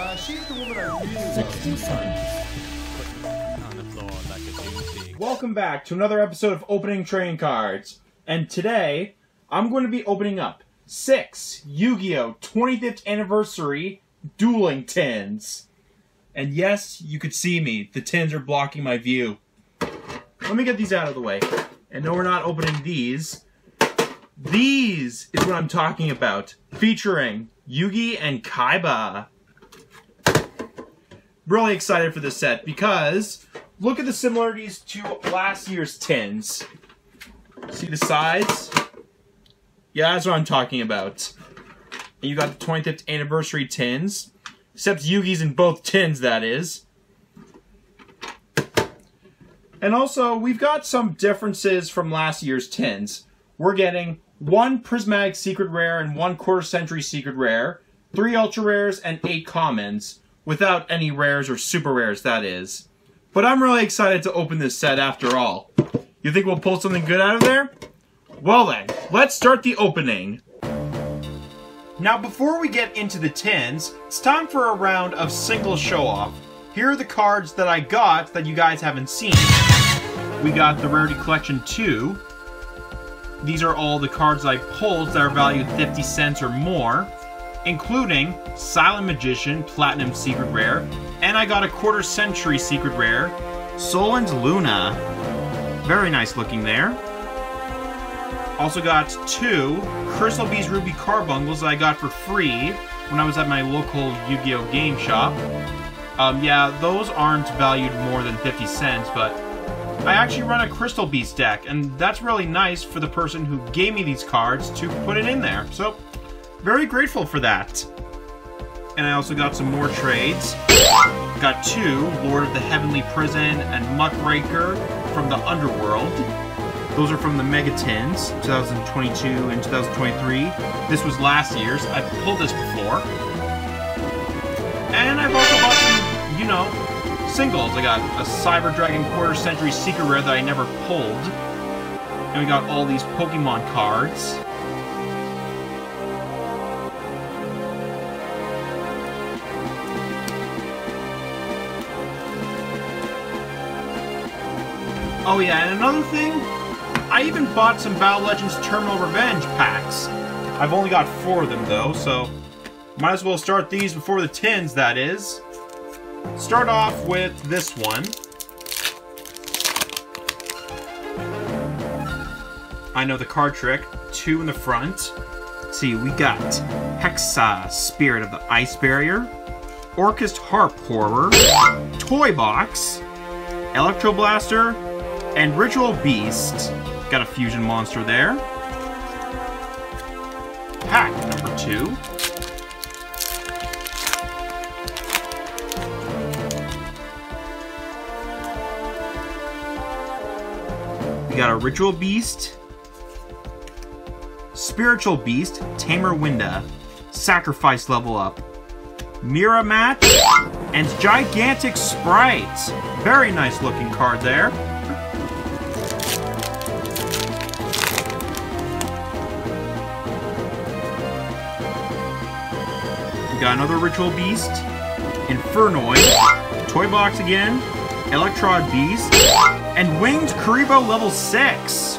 Uh, she's the woman I really love. 67. on the floor like a guinea pig. Welcome back to another episode of Opening Trading Cards. And today, I'm going to be opening up six Yu-Gi-Oh! 25th Anniversary Dueling Tins. And yes, you could see me. The tins are blocking my view. Let me get these out of the way. And no, we're not opening these. These is what I'm talking about. Featuring Yugi and Kaiba. Really excited for this set because look at the similarities to last year's tins. See the size? Yeah, that's what I'm talking about. And you got the 25th anniversary tins. Except Yugi's in both tins, that is. And also, we've got some differences from last year's tins. We're getting one prismatic secret rare and one quarter century secret rare, three ultra rares, and eight commons, without any rares or super rares, that is. But I'm really excited to open this set after all. You think we'll pull something good out of there? Well then, let's start the opening. Now before we get into the tins, it's time for a round of single show off. Here are the cards that I got that you guys haven't seen. We got the Rarity Collection 2. These are all the cards I pulled that are valued 50 cents or more, including Silent Magician Platinum Secret Rare, and I got a quarter century secret rare, Solon's Luna. Very nice looking there. Also got two Crystal Beast Ruby Carbuncles that I got for free when I was at my local Yu-Gi-Oh! game shop. Um, yeah, those aren't valued more than 50 cents, but I actually run a Crystal Beast deck, and that's really nice for the person who gave me these cards to put it in there. So, very grateful for that. And I also got some more trades. Got two, Lord of the Heavenly Prison and Muckraker from the Underworld. Those are from the Mega Tins, 2022 and 2023. This was last year's. I've pulled this before. And I've also bought some, you know, singles. I got a Cyber Dragon Quarter Century Secret Rare that I never pulled. And we got all these Pokemon cards. Oh yeah, and another thing, I even bought some Battle Legends Terminal Revenge packs. I've only got four of them though, so might as well start these before the tins, that is. Start off with this one. I know the card trick. Two in the front. See, we got Hexa, Spirit of the Ice Barrier, Orcust Harp Horror, Toy Box, Electro Blaster, and Ritual Beast. Got a fusion monster there. Pack number two. We got a Ritual Beast, Spiritual Beast, Tamer Winda, Sacrifice level up, Mira Match, and Gigantic Sprites. Very nice looking card there. Got another Ritual Beast, Infernoid, Toy Box again, Electrod Beast, and Winged Kuriboh level 6.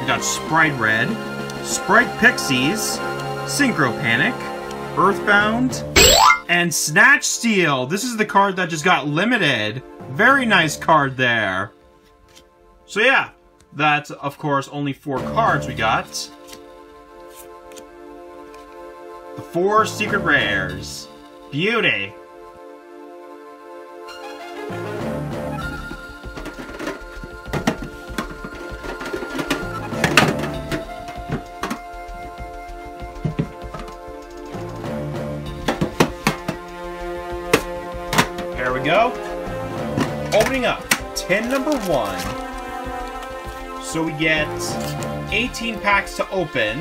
We got Spright Red, Spright Pixies, Synchro Panic, Earthbound, and Snatch Steel. This is the card that just got limited. Very nice card there. So yeah, that's of course only four cards we got. The four secret rares. Beauty. Opening up, 10 number one. So we get 18 packs to open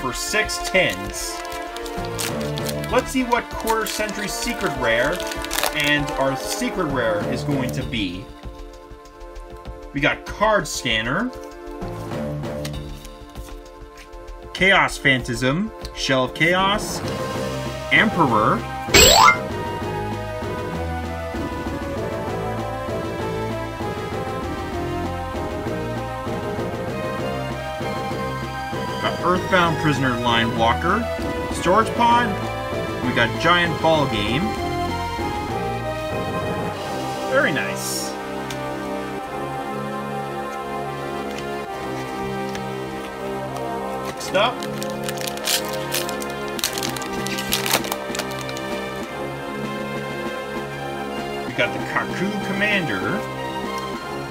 for six tins. let's see what quarter century secret rare and our secret rare is going to be. We got card scanner, Chaos Phantasm, Shell of Chaos, Emperor, Earthbound Prisoner Line Walker, Storage Pod, we got Giant Ball Game. Very nice. Next up, we got the Kaku Commander,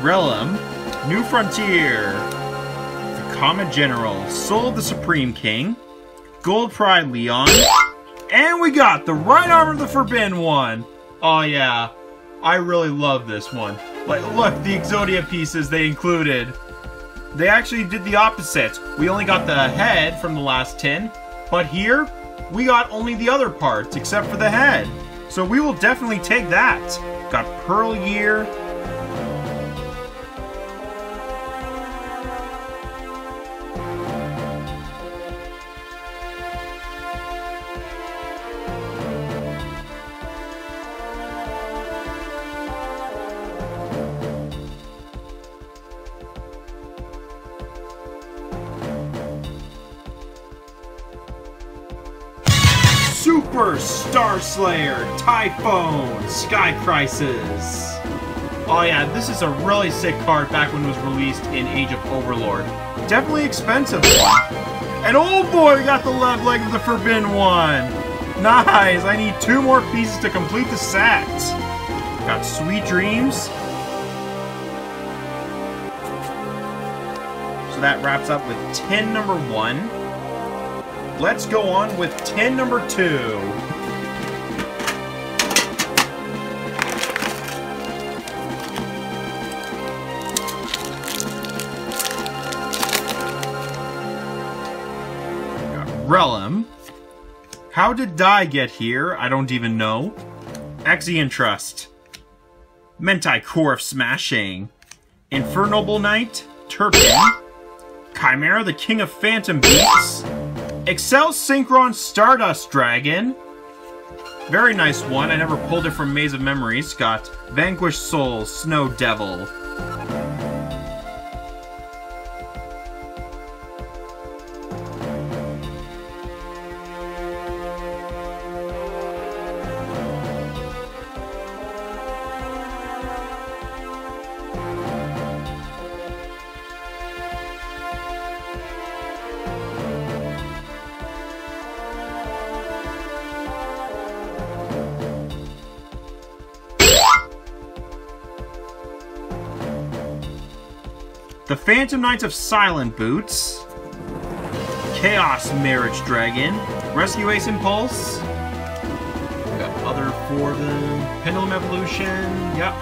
Relum, New Frontier, Comet General, Soul of the Supreme King, Gold Pride Leon, and we got the Right Arm of the Forbidden One. Oh yeah, I really love this one. Like, look, the Exodia pieces they included. They actually did the opposite. We only got the head from the last tin, but here, we got only the other parts, except for the head. So we will definitely take that. Got Pearl Year. Super Star Slayer, Typhoon, Sky Crisis. Oh yeah, this is a really sick card back when it was released in Age of Overlord. Definitely expensive. And oh boy, we got the left leg of the Forbidden One. Nice, I need two more pieces to complete the set. Got Sweet Dreams. So that wraps up with 10 number one. Let's go on with 10 number 2. Relum. How did Dai get here? I don't even know. Exian Trust. Mentai Core of Smashing. Infernoble Knight. Turpin. Chimera, the King of Phantom Beasts. Excel Synchron Stardust Dragon. Very nice one. I never pulled it from Maze of Memories. Got Vanquished Soul, Snow Devil. Phantom Knights of Silent Boots. Chaos Marriage Dragon. Rescue Ace Impulse. Got other for them. Pendulum Evolution. Yep.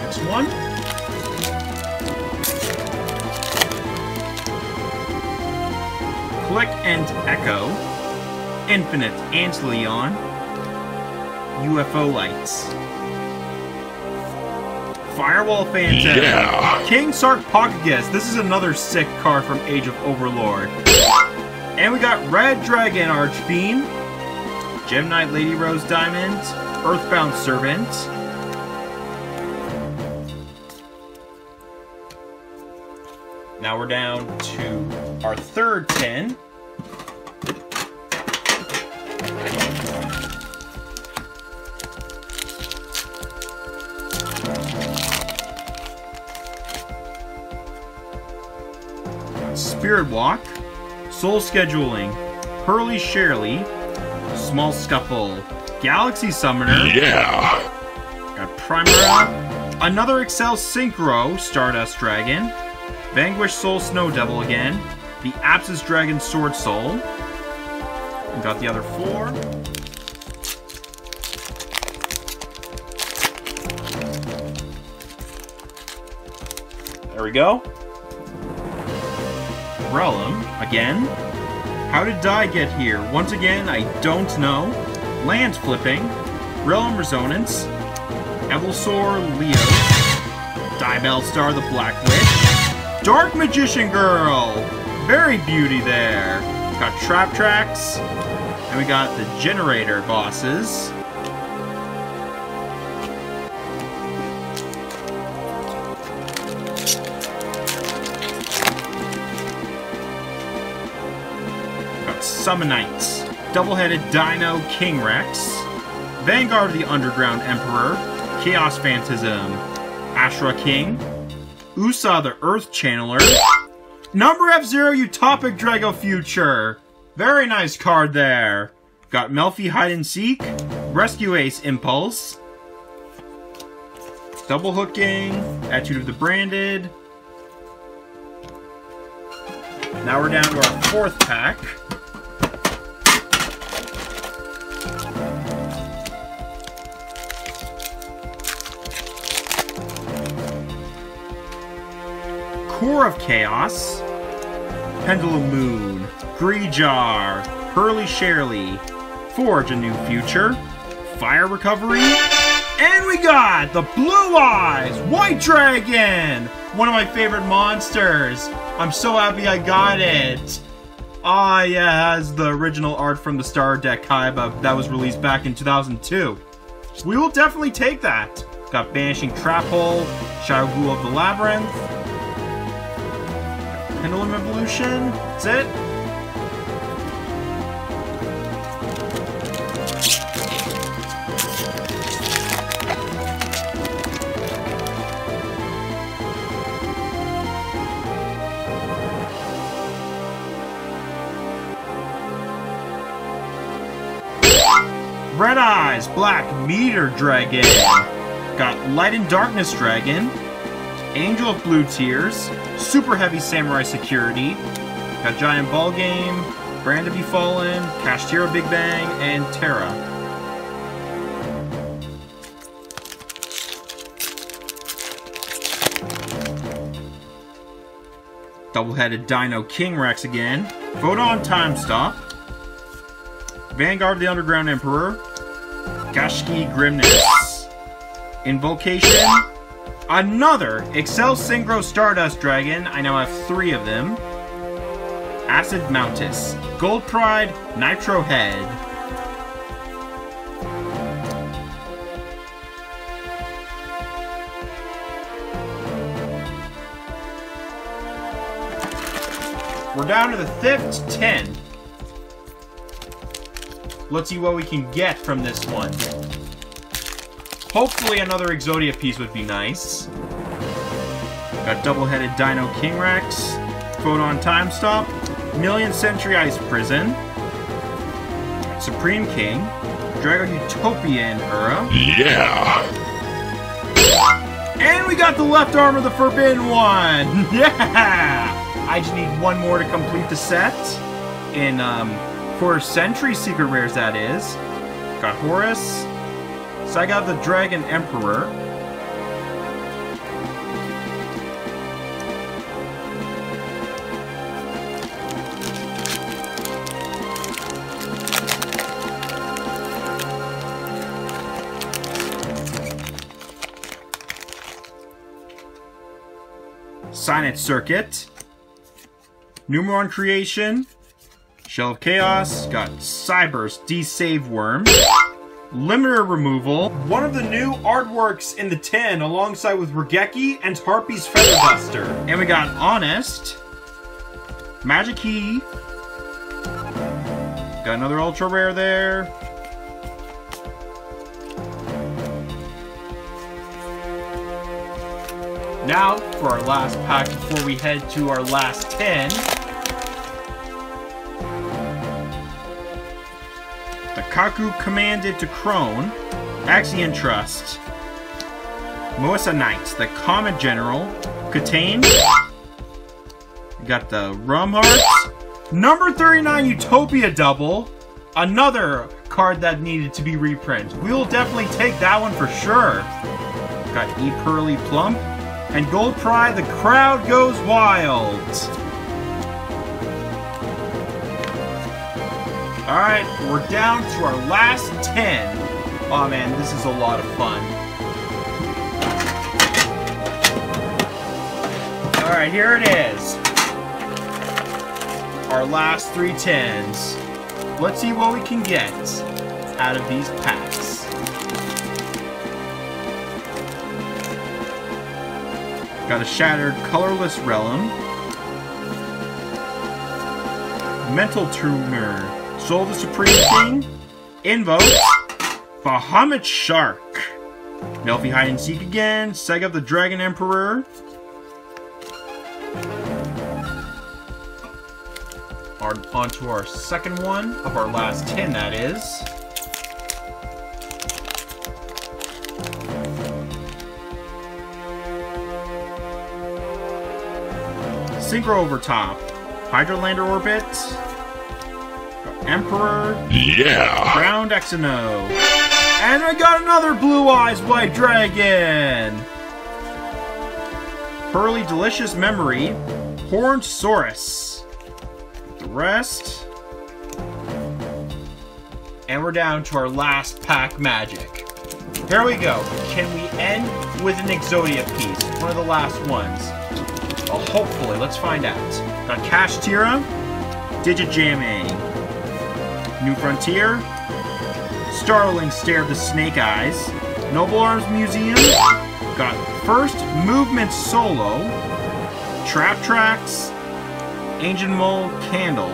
Next one. Click and Echo. Infinite Antleon. UFO Lights. Firewall Phantom. Yeah. King Sarcophagus. This is another sick card from Age of Overlord. And we got Red Dragon Archfiend. Gem Knight Lady Rose Diamond. Earthbound Servant. Now we're down to our third 10. Spirit Walk, Soul Scheduling, Hurley Shirley, Small Scuffle, Galaxy Summoner, Yeah. got Primera, another Excel Synchro, Stardust Dragon, Vanquished Soul Snow Devil again, the Apsis Dragon Sword Soul, and got the other four. There we go. Relum, again. How did Dye get here? Once again, I don't know. Land flipping. Realm Resonance. Evilsaur Leo. Diabellstar the Black Witch. Dark Magician Girl! Very beauty there. Got Trap Tracks. And we got the Generator bosses. Summonites. Double-headed Dino King Rex. Vanguard of the Underground Emperor. Chaos Phantasm. Ashra King. Usa the Earth Channeler. Number F-Zero Utopic Draco Future. Very nice card there. Got Melffy Hide and Seek. Rescue Ace Impulse. Double Hooking. Attitude of the Branded. Now we're down to our fourth pack. Core of Chaos, Pendulum Moon, Greejar, Hurley Shirley, Forge a New Future, Fire Recovery, and we got the Blue Eyes White Dragon! One of my favorite monsters! I'm so happy I got it! Ah, yeah, it has the original art from the Star Deck Kaiba that was released back in 2002. We will definitely take that. Got Banishing Trap Hole, Shadow Ghoul of the Labyrinth, Pendulum Evolution. That's it. Red Eyes, Black Meteor Dragon. Got Light and Darkness Dragon. Angel of Blue Tears. Super Heavy Samurai Security. Got Giant Ball Game. Brand to Be Fallen. Kashtira Big Bang. And Terra. Double-headed Dino King Rex again. Photon Time Stop. Vanguard of the Underground Emperor. Gashki Grimness. Invocation. Another Excel Synchro Stardust Dragon. I now have three of them. Acid Mountis. Gold Pride. Nitro Head. We're down to the fifth 10. Let's see what we can get from this one. Hopefully another Exodia piece would be nice. Got double-headed Dino King Rex, Photon Time Stop, Million Century Ice Prison, Supreme King, Drago Utopian Era, Yeah. and we got the left arm of the Forbidden One! Yeah! I just need one more to complete the set. In, um, for Century Secret Rares, that is. Got Horus. So I got the Dragon Emperor. Signet Circuit. Numeron Creation. Shell of Chaos. Got Cyber's D-Save Worm. Limiter Removal. One of the new artworks in the tin, alongside with Regeki and Harpy's Feather Duster. And we got Honest. Magic Key. Got another Ultra Rare there. Now, for our last pack before we head to our last 10. Kaku commanded to Crone, Axion Trust, Moessa Knight, the Comet General, Katane, got the Rum Hearts, number 39 Utopia Double, another card that needed to be reprinted. We will definitely take that one for sure. Got E Pearly Plump, and Gold Pry, the crowd goes wild. Alright, we're down to our last 10. Oh man, this is a lot of fun. Alright, here it is. Our last three tens. Let's see what we can get out of these packs. Got a shattered colorless realm. Mental tumor. Soul the Supreme King. Invoke. Bahamut Shark. Melffy Hide and Seek again. Sega the Dragon Emperor. Our, on to our second one of our last 10, that is. Synchro over top. Hydrolander Orbit. Emperor. Yeah. Ground Exino. And I got another Blue Eyes White Dragon! Pearly Delicious Memory. Horned Saurus. The rest. And we're down to our last pack magic. Here we go. Can we end with an Exodia piece? One of the last ones. Well, hopefully. Let's find out. Got Kashtira. Digit Jamming. New Frontier, Starling Stare of the Snake Eyes, Noble Arms Museum, got First Movement Solo, Trap Tracks, Ancient Mole Candle,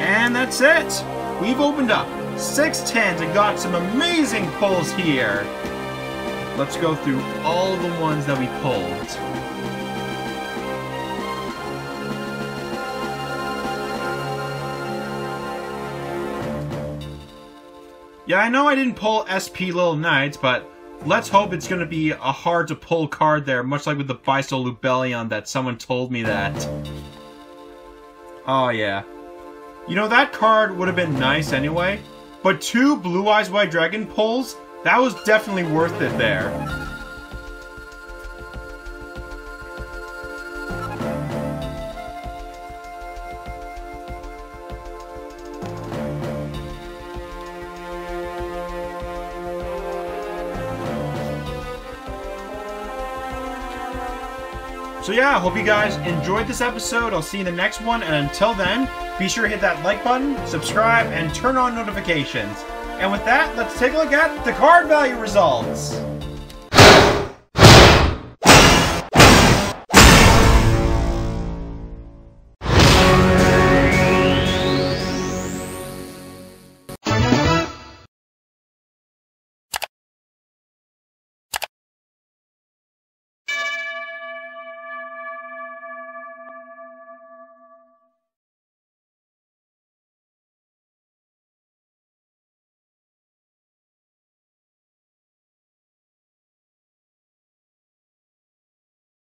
and that's it. We've opened up six tens and got some amazing pulls here. Let's go through all the ones that we pulled. Yeah, I know I didn't pull SP Little Knights, but let's hope it's going to be a hard to pull card there, much like with the Biso Lubellion that someone told me that. Oh, yeah. You know, that card would have been nice anyway, but two Blue Eyes White Dragon pulls, that was definitely worth it there. So yeah, hope you guys enjoyed this episode. I'll see you in the next one, and until then, be sure to hit that like button, subscribe, and turn on notifications. And with that, let's take a look at the card value results.